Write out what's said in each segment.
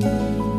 Thank you.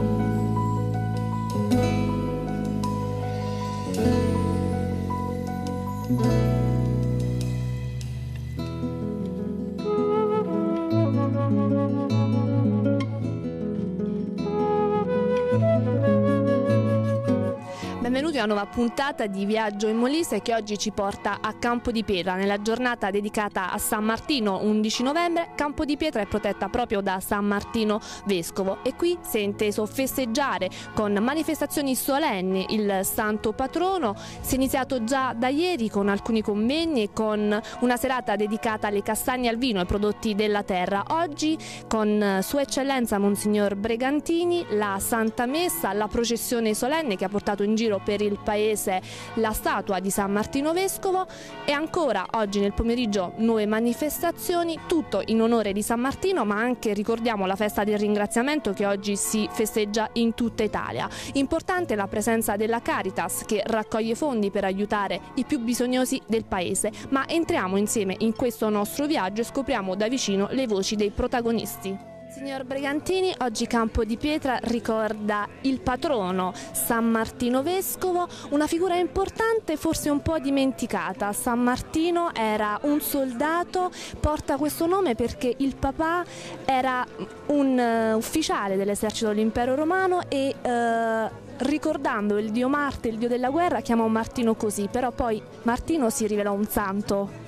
Benvenuti a una nuova puntata di Viaggio in Molise che oggi ci porta a Campo di Pietra nella giornata dedicata a San Martino 11 novembre. Campo di Pietra è protetta proprio da San Martino Vescovo e qui si è inteso festeggiare con manifestazioni solenni il santo patrono. Si è iniziato già da ieri con alcuni convegni e con una serata dedicata alle castagne al vino e ai prodotti della terra. Oggi con Sua Eccellenza Monsignor Bregantini la Santa Messa, la processione solenne che ha portato in giro per il paese la statua di San Martino Vescovo e ancora oggi nel pomeriggio nuove manifestazioni, tutto in onore di San Martino ma anche ricordiamo la festa del ringraziamento che oggi si festeggia in tutta Italia. Importante la presenza della Caritas che raccoglie fondi per aiutare i più bisognosi del paese, ma entriamo insieme in questo nostro viaggio e scopriamo da vicino le voci dei protagonisti. Signor Brigantini, oggi Campo di Pietra ricorda il patrono San Martino Vescovo, una figura importante forse un po' dimenticata. San Martino era un soldato, porta questo nome perché il papà era un uh, ufficiale dell'esercito dell'impero romano e uh, ricordando il dio Marte, il dio della guerra, chiamò Martino così, però poi Martino si rivelò un santo.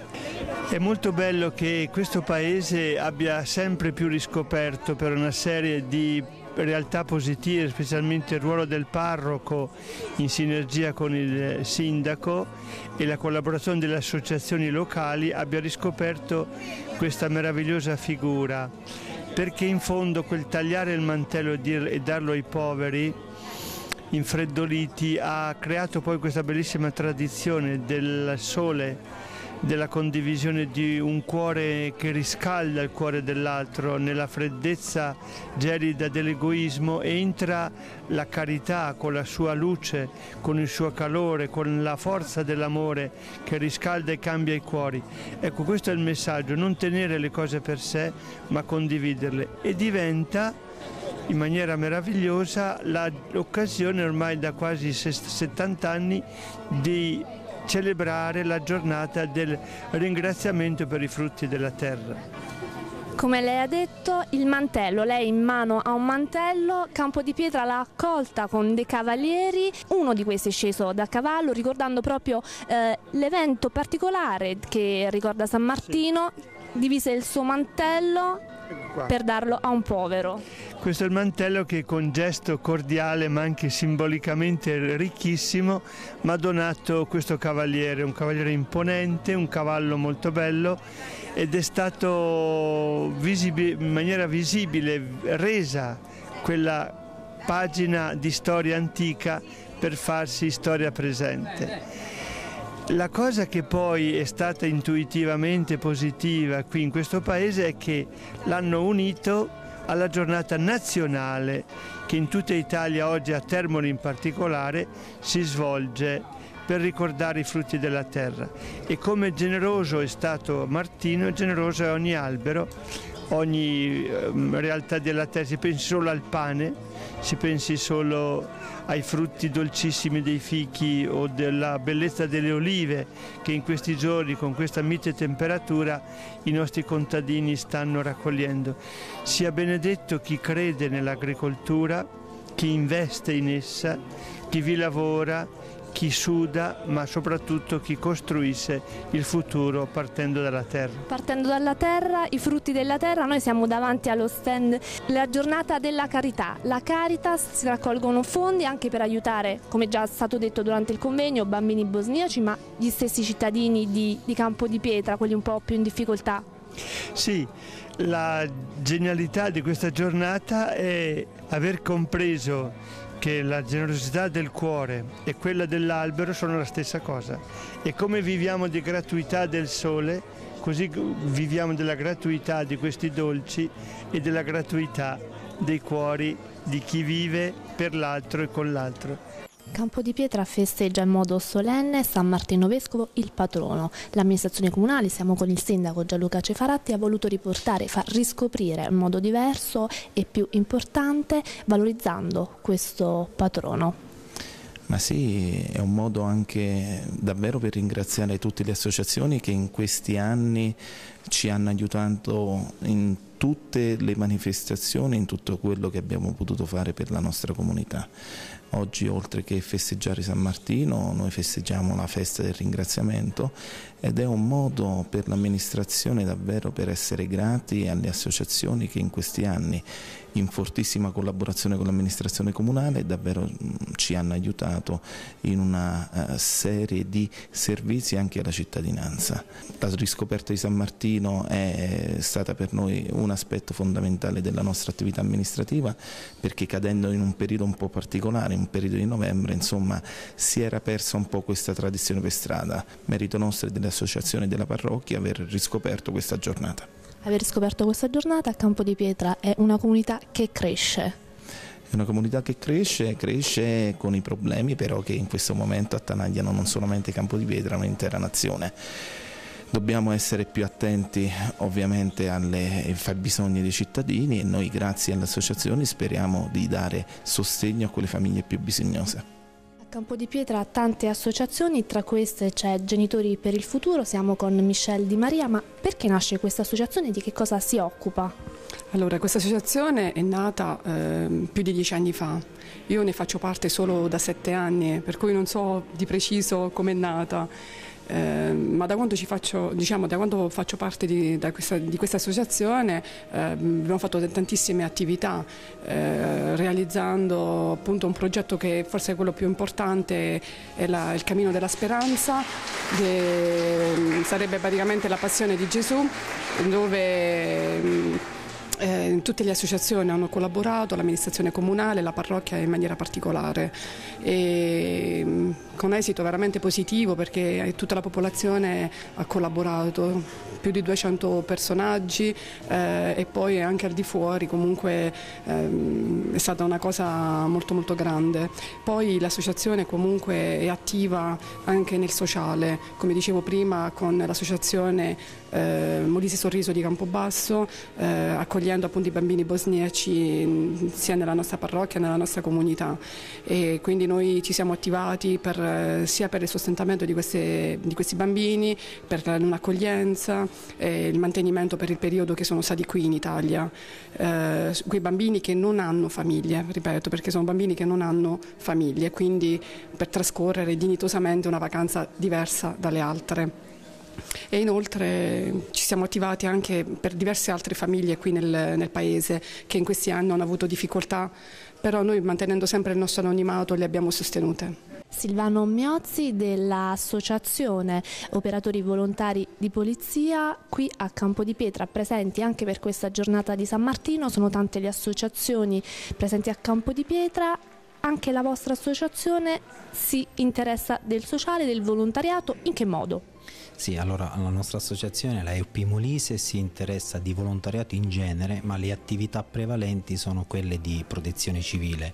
È molto bello che questo paese abbia sempre più riscoperto per una serie di realtà positive, specialmente il ruolo del parroco in sinergia con il sindaco e la collaborazione delle associazioni locali, abbia riscoperto questa meravigliosa figura, perché in fondo quel tagliare il mantello e darlo ai poveri infreddoliti ha creato poi questa bellissima tradizione del sole della condivisione di un cuore che riscalda il cuore dell'altro nella freddezza gelida dell'egoismo entra la carità con la sua luce, con il suo calore, con la forza dell'amore che riscalda e cambia i cuori. Ecco, questo è il messaggio, non tenere le cose per sé, ma condividerle e diventa in maniera meravigliosa l'occasione ormai da quasi 70 anni di celebrare la giornata del ringraziamento per i frutti della terra. Come lei ha detto, il mantello, lei in mano ha un mantello, Campo di Pietra l'ha accolta con dei cavalieri, uno di questi è sceso da cavallo ricordando proprio eh, l'evento particolare che ricorda San Martino, divise il suo mantello per darlo a un povero. Questo è il mantello che con gesto cordiale ma anche simbolicamente ricchissimo mi ha donato questo cavaliere, un cavaliere imponente, un cavallo molto bello ed è stato in maniera visibile resa quella pagina di storia antica per farsi storia presente. La cosa che poi è stata intuitivamente positiva qui in questo paese è che l'hanno unito alla giornata nazionale che in tutta Italia oggi a Termoli in particolare si svolge per ricordare i frutti della terra. E come generoso è stato Martino, generoso è ogni albero, ogni eh, realtà della terra, si pensi solo al pane, si pensi solo ai frutti dolcissimi dei fichi o della bellezza delle olive che in questi giorni con questa mite temperatura i nostri contadini stanno raccogliendo. Sia benedetto chi crede nell'agricoltura, chi investe in essa, chi vi lavora, chi suda, ma soprattutto chi costruisce il futuro partendo dalla terra. Partendo dalla terra, i frutti della terra, noi siamo davanti allo stand la giornata della carità. La Caritas si raccolgono fondi anche per aiutare, come già stato detto durante il convegno, bambini bosniaci, ma gli stessi cittadini di, di Campo di Pietra, quelli un po' più in difficoltà. Sì, la genialità di questa giornata è aver compreso che la generosità del cuore e quella dell'albero sono la stessa cosa. E come viviamo di gratuità del sole, così viviamo della gratuità di questi dolci e della gratuità dei cuori di chi vive per l'altro e con l'altro. Campo di Pietra festeggia in modo solenne San Martino Vescovo, il patrono. L'amministrazione comunale, siamo con il sindaco Gianluca Cefaratti, ha voluto riportare, far riscoprire in modo diverso e più importante, valorizzando questo patrono. Ma sì, è un modo anche davvero per ringraziare tutte le associazioni che in questi anni ci hanno aiutato in tutte le manifestazioni, in tutto quello che abbiamo potuto fare per la nostra comunità. Oggi oltre che festeggiare San Martino noi festeggiamo la festa del ringraziamento ed è un modo per l'amministrazione davvero per essere grati alle associazioni che in questi anni in fortissima collaborazione con l'amministrazione comunale davvero mm, ci hanno aiutato in una uh, serie di servizi anche alla cittadinanza. La riscoperta di San Martino è stata per noi un aspetto fondamentale della nostra attività amministrativa perché cadendo in un periodo un po' particolare, un periodo di novembre, insomma si era persa un po' questa tradizione per strada. Merito nostro e delle associazioni della parrocchia aver riscoperto questa giornata. Aver scoperto questa giornata a Campo di Pietra è una comunità che cresce. È una comunità che cresce, cresce con i problemi però che in questo momento attanagliano non solamente Campo di Pietra ma l'intera nazione. Dobbiamo essere più attenti ovviamente ai fabbisogni dei cittadini e noi grazie alle associazioni speriamo di dare sostegno a quelle famiglie più bisognose. Campo di Pietra ha tante associazioni, tra queste c'è Genitori per il Futuro, siamo con Michelle Di Maria, ma perché nasce questa associazione e di che cosa si occupa? Allora, questa associazione è nata eh, più di dieci anni fa, io ne faccio parte solo da sette anni, per cui non so di preciso come è nata. Eh, ma da quando, faccio, diciamo, da quando, faccio, parte di, questa, di questa, associazione eh, abbiamo fatto tantissime attività eh, realizzando appunto un progetto che forse è quello più importante è la, il cammino della speranza che sarebbe praticamente la passione di Gesù dove eh, tutte le associazioni hanno collaborato, l'amministrazione comunale, la parrocchia in maniera particolare, e, mm, con esito veramente positivo perché tutta la popolazione ha collaborato, più di 200 personaggi eh, e poi anche al di fuori comunque ehm, è stata una cosa molto molto grande. Poi l'associazione comunque è attiva anche nel sociale, come dicevo prima con l'associazione eh, Molise Sorriso di Campobasso, eh, accogliendo appunto i bambini bosniaci sia nella nostra parrocchia che nella nostra comunità. E quindi noi ci siamo attivati per, eh, sia per il sostentamento di, queste, di questi bambini, per un'accoglienza, eh, il mantenimento per il periodo che sono stati qui in Italia, eh, quei bambini che non hanno famiglie, ripeto, perché sono bambini che non hanno famiglie, quindi per trascorrere dignitosamente una vacanza diversa dalle altre e inoltre ci siamo attivati anche per diverse altre famiglie qui nel, nel, paese che in questi anni hanno avuto difficoltà, però noi mantenendo sempre il nostro anonimato le abbiamo sostenute. Silvano Miozzi dell'Associazione Operatori Volontari di Polizia qui a Campo di Pietra, presenti anche per questa giornata di San Martino, sono tante le associazioni presenti a Campo di Pietra anche la vostra associazione si interessa del sociale, del volontariato, in che modo? Sì, allora la nostra associazione, la EUP Molise, si interessa di volontariato in genere, ma le attività prevalenti sono quelle di protezione civile.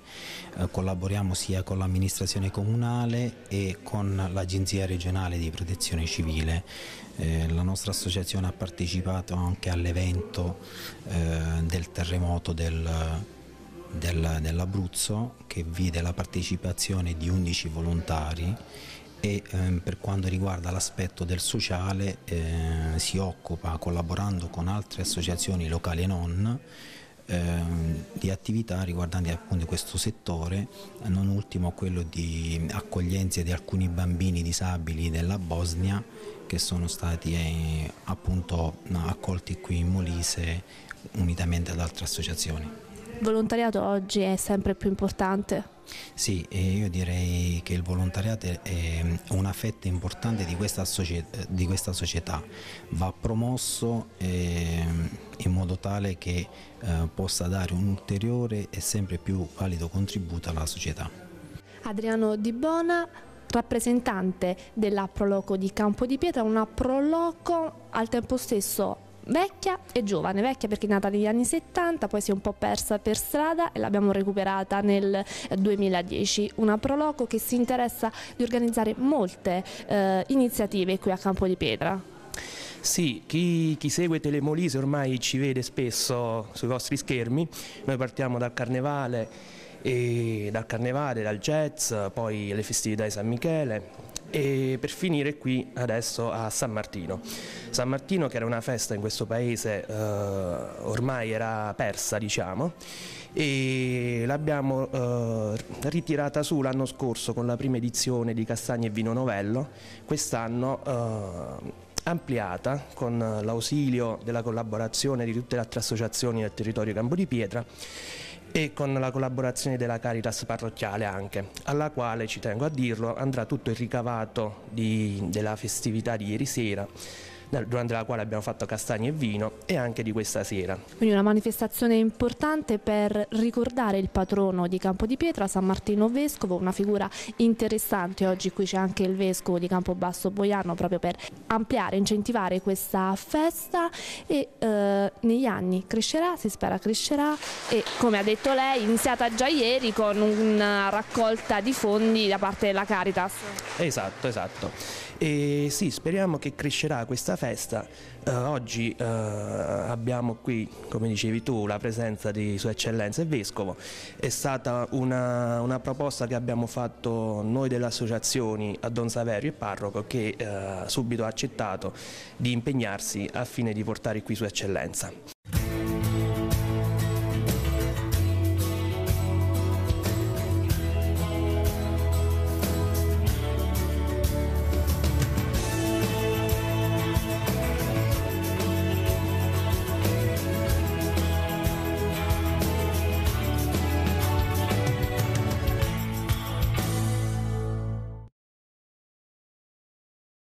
Eh, collaboriamo sia con l'amministrazione comunale e con l'Agenzia regionale di protezione civile. Eh, la nostra associazione ha partecipato anche all'evento eh, del terremoto del del, dell'Abruzzo che vide la partecipazione di 11 volontari e ehm, per quanto riguarda l'aspetto del sociale eh, si occupa collaborando con altre associazioni locali e non ehm, di attività riguardanti appunto questo settore, non ultimo quello di accoglienza di alcuni bambini disabili della Bosnia che sono stati eh, appunto accolti qui in Molise unitamente ad altre associazioni. Il volontariato oggi è sempre più importante. Sì, io direi che il volontariato è una fetta importante di questa, società, di questa società. va promosso eh, in modo tale che eh, possa dare un ulteriore e sempre più valido contributo alla società. Adriano Di Bona, rappresentante della Proloco di Campo di Pietra, una Proloco al tempo stesso vecchia e giovane, vecchia perché è nata negli anni 70, poi si è un po' persa per strada e l'abbiamo recuperata nel 2010, una Proloco che si interessa di organizzare molte eh, iniziative qui a Campo di Pietra. Sì, chi, chi, segue Telemolise ormai ci vede spesso sui vostri schermi, noi partiamo dal carnevale, dal, carnevale dal jazz, poi le festività di San Michele e per finire qui adesso a San Martino. San Martino che era una festa in questo paese eh, ormai era persa diciamo e l'abbiamo eh, ritirata su l'anno scorso con la prima edizione di Castagni e Vino Novello, quest'anno eh, ampliata con l'ausilio della collaborazione di tutte le altre associazioni del territorio Campo di Pietra e con la collaborazione della Caritas parrocchiale anche, alla quale, ci tengo a dirlo, andrà tutto il ricavato di, della festività di ieri sera durante la quale abbiamo fatto castagne e vino e anche di questa sera. Quindi una manifestazione importante per ricordare il patrono di Campo di Pietra, San Martino Vescovo, una figura interessante, oggi qui c'è anche il Vescovo di Campobasso Boiano proprio per ampliare, incentivare questa festa e eh, negli anni crescerà, si spera crescerà e come ha detto lei iniziata già ieri con una raccolta di fondi da parte della Caritas. Esatto, esatto. E sì, speriamo che crescerà questa festa. Eh, oggi eh, abbiamo qui, come dicevi tu, la presenza di Sua Eccellenza il Vescovo. È stata una, una proposta che abbiamo fatto noi delle associazioni a Don Saverio e Parroco che eh, subito ha accettato di impegnarsi al fine di portare qui Sua Eccellenza.